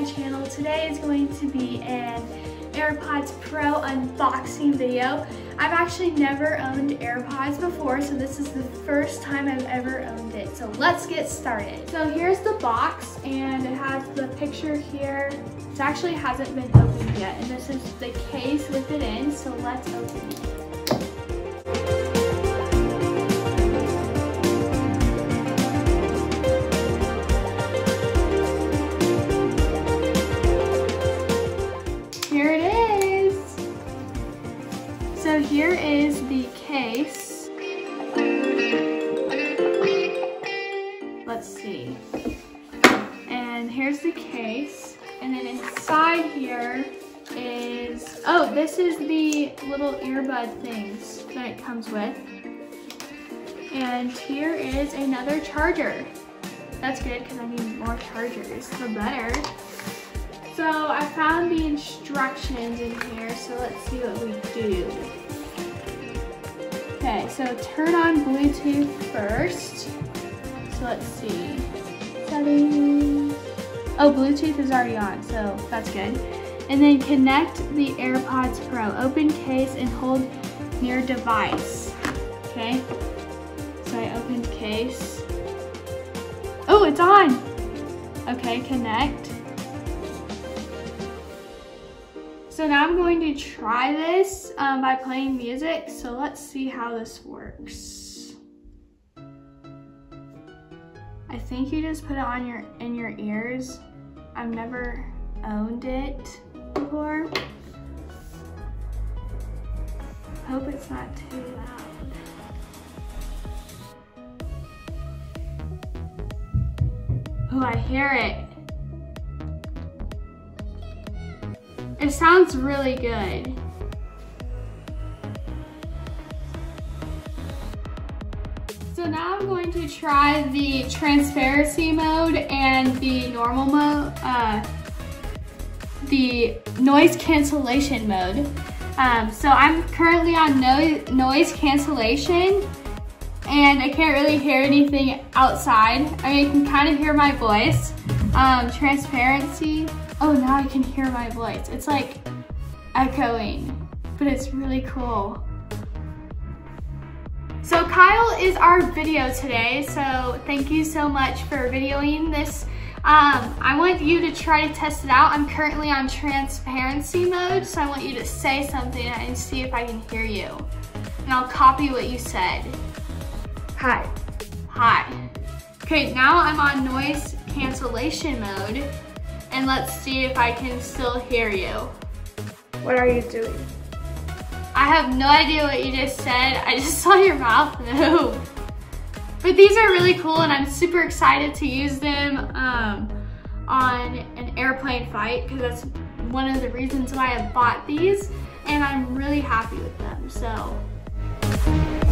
my channel. Today is going to be an AirPods Pro unboxing video. I've actually never owned AirPods before, so this is the first time I've ever owned it. So let's get started. So here's the box, and it has the picture here. It actually hasn't been opened yet, and this is the case with it in, so let's open it. Here is the case. Let's see. And here's the case. And then inside here is, oh, this is the little earbud things that it comes with. And here is another charger. That's good because I need more chargers, the better. So I found the instructions in here, so let's see what we do. Okay, so turn on Bluetooth first. So let's see. Settings. Oh, Bluetooth is already on, so that's good. And then connect the AirPods Pro. Open case and hold near device. Okay. So I opened case. Oh, it's on. Okay, connect. So now I'm going to try this um, by playing music. So let's see how this works. I think you just put it on your in your ears. I've never owned it before. Hope it's not too loud. Oh, I hear it. It sounds really good. So now I'm going to try the transparency mode and the normal mode, uh, the noise cancellation mode. Um, so I'm currently on no noise cancellation and I can't really hear anything outside. I mean, I can kind of hear my voice. Um, transparency, oh, now I can hear my voice. It's like echoing, but it's really cool. So Kyle is our video today, so thank you so much for videoing this. Um, I want you to try to test it out. I'm currently on transparency mode, so I want you to say something and see if I can hear you. And I'll copy what you said. Hi. Hi. Okay, now I'm on noise cancellation mode and let's see if I can still hear you. What are you doing? I have no idea what you just said. I just saw your mouth move. But these are really cool and I'm super excited to use them um, on an airplane flight because that's one of the reasons why I bought these and I'm really happy with them, so.